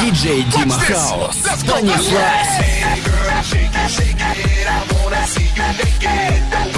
Диджей Дима Хаус. Понеслась. Shake it, shake it, I wanna see you naked.